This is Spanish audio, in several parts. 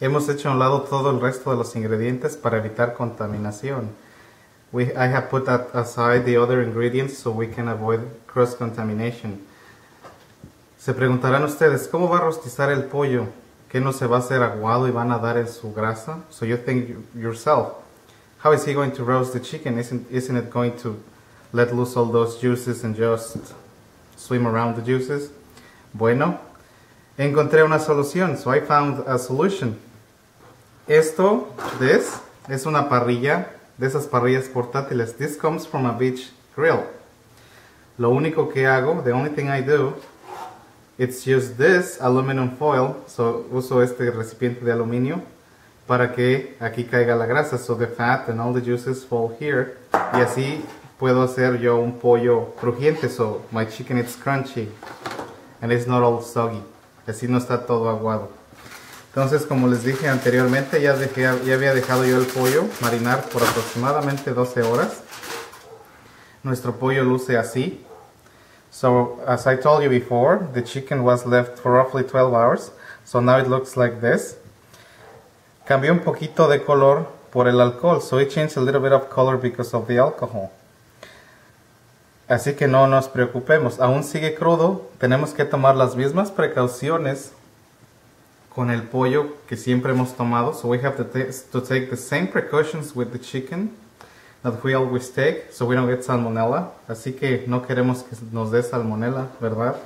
Hemos hecho a un lado todo el resto de los ingredientes para evitar contaminación. We, I have put aside the other ingredients so we can avoid cross contamination. Se preguntarán ustedes, ¿cómo va a rostizar el pollo? ¿Que no se va a hacer aguado y van a dar en su grasa? So you think yourself, how is he going to roast the chicken? Isn't, isn't it going to let loose all those juices and just swim around the juices? Bueno, encontré una solución. So I found a solution. Esto, this, es una parrilla de esas parrillas portátiles. This comes from a beach grill. Lo único que hago, the only thing I do, it's use this aluminum foil. So uso este recipiente de aluminio para que aquí caiga la grasa. So the fat and all the juices fall here. Y así puedo hacer yo un pollo crujiente. So my chicken is crunchy and it's not all soggy. Así no está todo aguado. Entonces, como les dije anteriormente, ya, había dejado yo el pollo marinar por aproximadamente 12 horas. Nuestro pollo luce así. So, as I told you before, the chicken was left for roughly 12 hours. So now it looks like this. Cambió un poquito de color por el alcohol. So it changed a little bit of color because of the alcohol. Así que no nos preocupemos. Aún sigue crudo. Tenemos que tomar las mismas precauciones con el pollo que siempre hemos tomado. So we have to, to take the same precautions with the chicken that we always take so we don't get salmonella. Así que no queremos que nos dé salmonella, ¿verdad?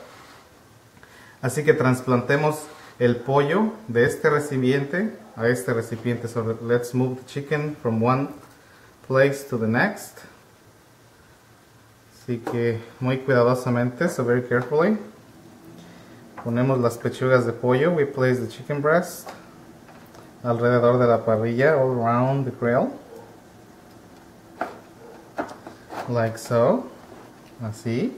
Así que trasplantemos el pollo de este recipiente a este recipiente. So let's move the chicken from one place to the next. Así que muy cuidadosamente, so very carefully. Ponemos las pechugas de pollo. We place the chicken breast alrededor de la parrilla, all around the grill. Like so. Así.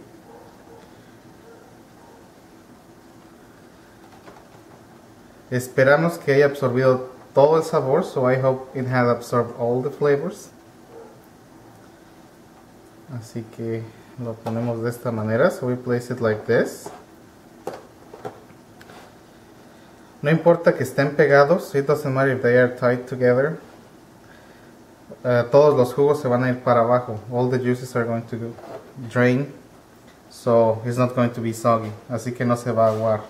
Esperamos que haya absorbido todo el sabor, so I hope it has absorbed all the flavors. Así que lo ponemos de esta manera, so we place it like this. No importa que estén pegados, it doesn't matter if they are tied together. Uh, todos los jugos se van a ir para abajo. All the juices are going to drain. So it's not going to be soggy. Así que no se va a aguar.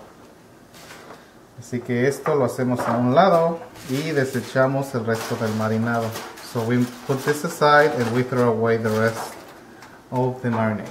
Así que esto lo hacemos a un lado y desechamos el resto del marinado. So we put this aside and we throw away the rest of the marinade.